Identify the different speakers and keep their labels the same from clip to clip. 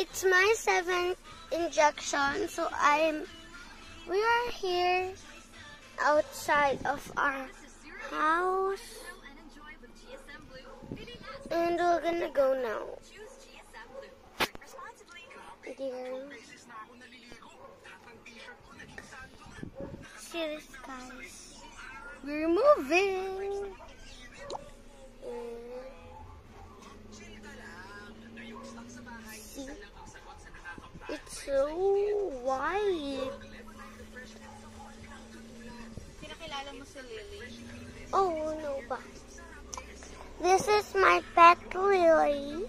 Speaker 1: It's my seventh injection, so I'm. We are here outside of our house, and we're gonna go now. Dear. See this, guys. We're moving. And see, it's so white.
Speaker 2: Pinakilala mo si Lily.
Speaker 1: Oh no, ba? This is my pet Lily.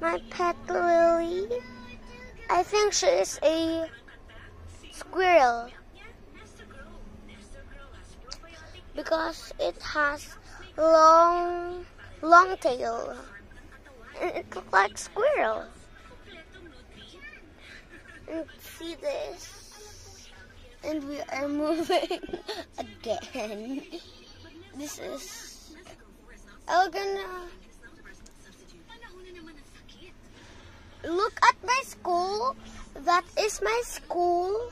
Speaker 1: My pet Lily. I think she is a squirrel because it has long, long tail, and it looks like squirrel. And see this, and we are moving again. This is. I'm gonna uh, look at my school. That is my school.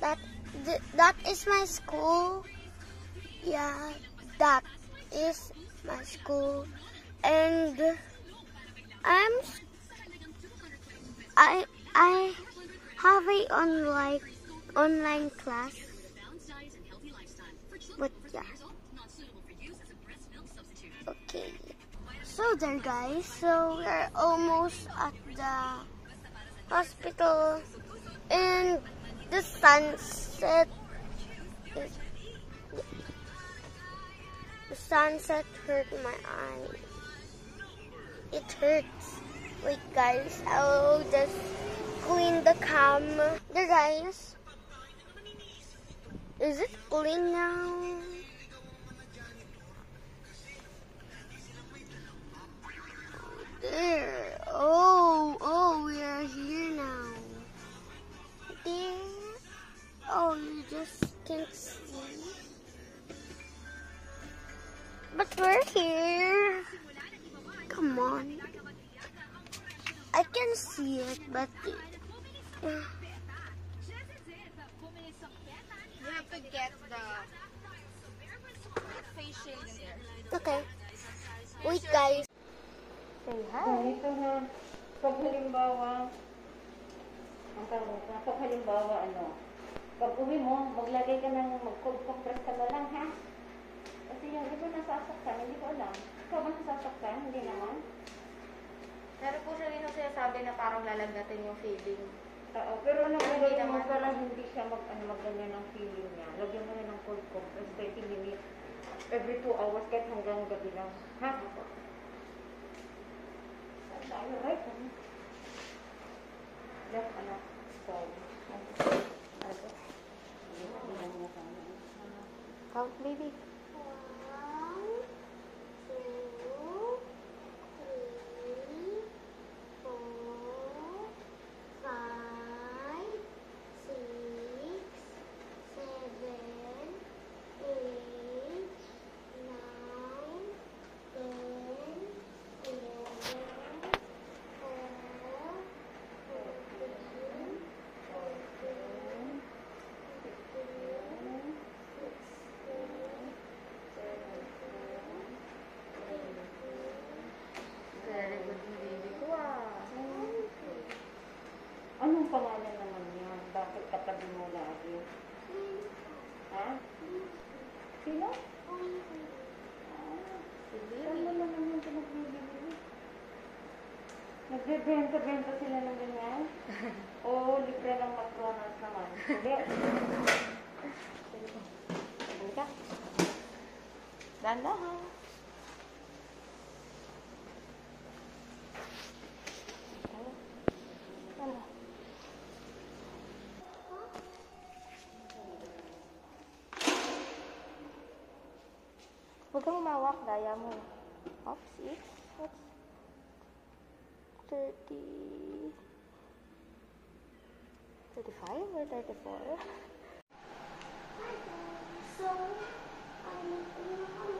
Speaker 1: That th- that is my school. Yeah, that is my school, and I'm I I have a online online class. But yeah. Okay. So there guys, so we're almost at the hospital and the sunset is the sunset hurt my eye. It hurts. Wait guys, I'll just clean the cam. There guys. Is it clean now? There. Oh, oh, we are here now. There. Oh, you just can't see. But we're here. Come on. Can see it, but.
Speaker 2: You have to get the face shield in there.
Speaker 1: Okay. Wait, guys. Say
Speaker 3: Ganito na, pag halimbawa, ang tawag na, pag halimbawa ano, pag uwi mo, maglagay ka ng mag-cold compress ka na lang, ha? Kasi yung iba nasasaktan, hindi ko alam. Ikaw ba nasasaktan? Hindi naman.
Speaker 2: Sinasabi na parang lalagnatin yung feeling.
Speaker 3: Oo, pero ano
Speaker 2: Hindi
Speaker 3: gagawin mo
Speaker 2: naman.
Speaker 3: para hindi siya mag, ano, magganyan ng feeling niya. Lagyan mo na ng cold compress, 30 minutes. Every 2 hours, kahit hanggang gabi lang. Ha? Saan tayo? Right? ano? Left, ano? Stove. Ano
Speaker 2: Count, baby.
Speaker 3: Sino?
Speaker 2: Si
Speaker 3: saan mo naman yung pinagbibili? Nagbebenta-benta sila ng ganyan? Oo, libre ng McDonald's naman. Hindi. Sige ka.
Speaker 2: Danda ha.
Speaker 3: Ano?
Speaker 2: Huwag kang umawak, daya mo. Oops, it's, what's 30... 35 or 34?
Speaker 1: So, ano, ano, ano, bababa